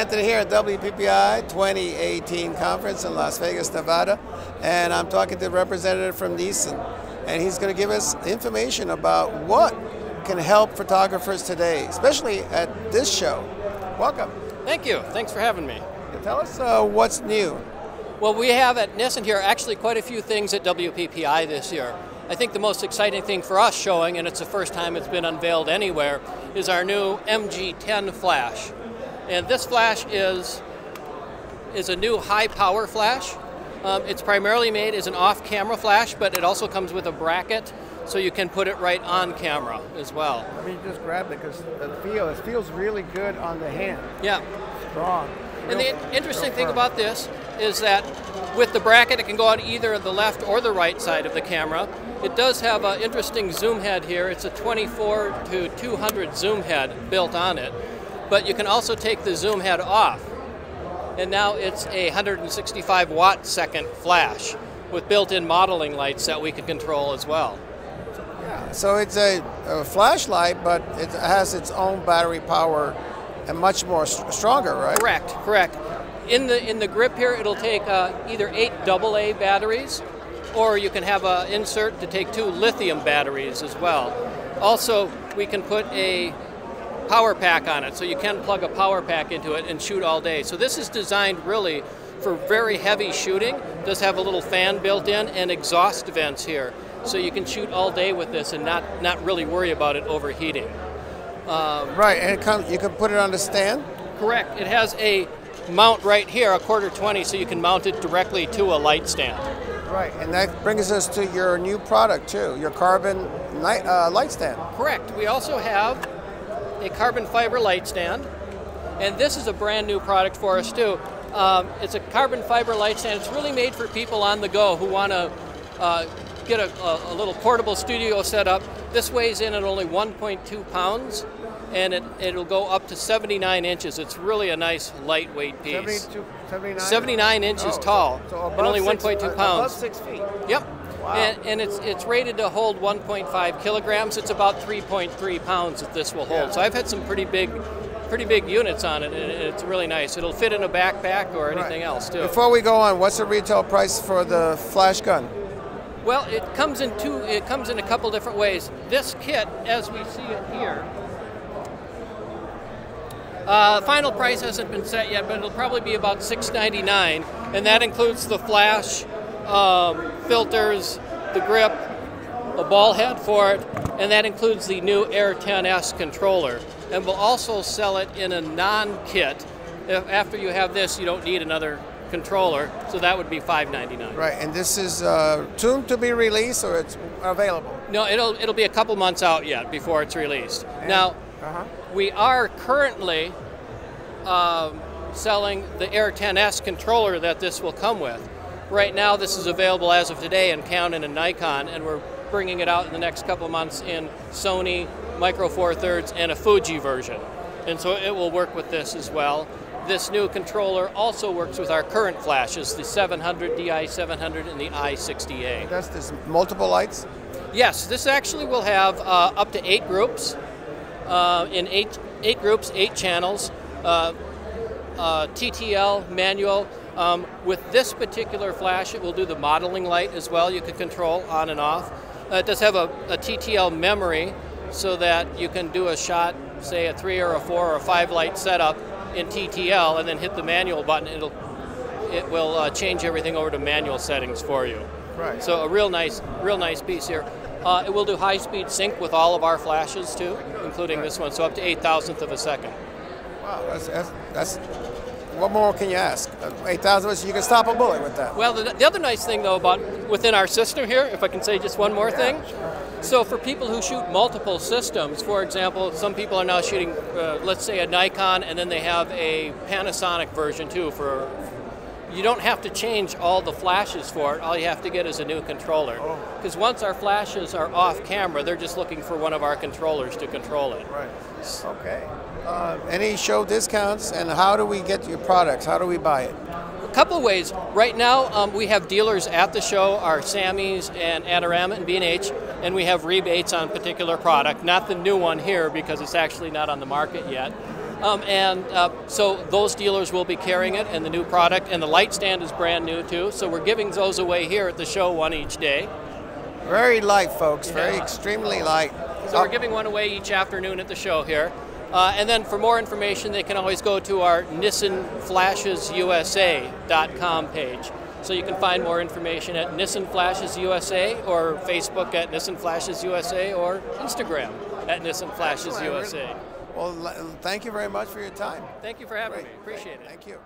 Anthony here at WPPI 2018 conference in Las Vegas, Nevada, and I'm talking to a representative from Nissan, and he's going to give us information about what can help photographers today, especially at this show. Welcome. Thank you. Thanks for having me. Tell us uh, what's new. Well, we have at Nissan here actually quite a few things at WPPI this year. I think the most exciting thing for us showing, and it's the first time it's been unveiled anywhere, is our new MG10 flash. And this flash is, is a new high power flash. Um, it's primarily made as an off camera flash, but it also comes with a bracket so you can put it right on camera as well. Let me just grab it because the feel, it feels really good on the hand. Yeah. Strong. And the interesting thing about this is that with the bracket, it can go on either the left or the right side of the camera. It does have an interesting zoom head here. It's a 24 to 200 zoom head built on it but you can also take the zoom head off. And now it's a 165 watt second flash with built-in modeling lights that we can control as well. Yeah, so it's a, a flashlight, but it has its own battery power and much more st stronger, right? Correct, correct. In the in the grip here, it'll take uh, either eight AA batteries, or you can have an insert to take two lithium batteries as well. Also, we can put a power pack on it, so you can plug a power pack into it and shoot all day. So this is designed really for very heavy shooting. It does have a little fan built in and exhaust vents here, so you can shoot all day with this and not not really worry about it overheating. Um, right, and it comes. You can put it on the stand. Correct. It has a mount right here, a quarter 20, so you can mount it directly to a light stand. Right, and that brings us to your new product too, your carbon night, uh, light stand. Correct. We also have a carbon fiber light stand. And this is a brand new product for us too. Um, it's a carbon fiber light stand. It's really made for people on the go who want to uh, get a, a, a, little portable studio set up. This weighs in at only 1.2 pounds and it, it'll go up to 79 inches. It's really a nice lightweight piece. 79? 79 inches oh, tall so, so and only 1.2 uh, pounds. Above six feet. Yep. Wow. And, and, it's it's rated to hold 1.5 kilograms. It's about 3.3 pounds that this will hold. Yeah. So I've had some pretty big, pretty big units on it, and it's really nice. It'll fit in a backpack or anything right. else too. Before we go on, what's the retail price for the flash gun? Well, it comes in two. It comes in a couple different ways. This kit, as we see it here. Uh, final price hasn't been set yet, but it'll probably be about $6.99, and that includes the flash, um, filters, the grip, a ball head for it, and that includes the new Air 10S controller. And we'll also sell it in a non-kit. After you have this, you don't need another controller, so that would be $5.99. Right, and this is uh, soon to be released, or it's available? No, it'll it'll be a couple months out yet before it's released. And, now, uh-huh. we are currently um, selling the Air 10S controller that this will come with. Right now, this is available as of today in Canon and Nikon, and we're bringing it out in the next couple months in Sony, Micro Four Thirds, and a Fuji version. And so it will work with this as well. This new controller also works with our current flashes, the 700, DI700, and the i60A. That's this multiple lights? Yes, this actually will have uh, up to eight groups, uh, in eight, eight groups, eight channels, uh, uh TTL, manual, um, with this particular flash, it will do the modeling light as well. You can control on and off. Uh, it does have a, a, TTL memory so that you can do a shot, say a three or a four or a five light setup in TTL and then hit the manual button. It'll, it will uh, change everything over to manual settings for you. Right. So a real nice, real nice piece here. Uh, it will do high-speed sync with all of our flashes too, including right. this one, so up to eight thousandth of a second. Wow, that's, that's, that's what more can you ask? 8,000, you can stop a bullet with that. Well, the, the, other nice thing, though, about within our system here, if I can say just one more yeah, thing. Sure. So, for people who shoot multiple systems, for example, some people are now shooting, uh, let's say, a Nikon, and then they have a Panasonic version too for you don't have to change all the flashes for it. All you have to get is a new controller. Because oh. once our flashes are off camera, they're just looking for one of our controllers to control it. Right. Okay. Uh, any show discounts, and how do we get your products? How do we buy it? A couple of ways. Right now, um, we have dealers at the show, our Samy's and Adorama and B&H, and we have rebates on particular product. Not the new one here because it's actually not on the market yet. Um, and uh, so those dealers will be carrying it and the new product, and the light stand is brand new too. So we're giving those away here at the show, one each day. Very light, folks. Very extremely light. So we're giving one away each afternoon at the show here. Uh, and then for more information, they can always go to our NissanFlashesUSA.com page. So you can find more information at Nissan Flashes USA or Facebook at Nissan Flashes USA or Instagram at Nissan Flashes Excellent. USA. Well, thank you very much for your time. Thank you for having Great. me. Appreciate it. Thank you.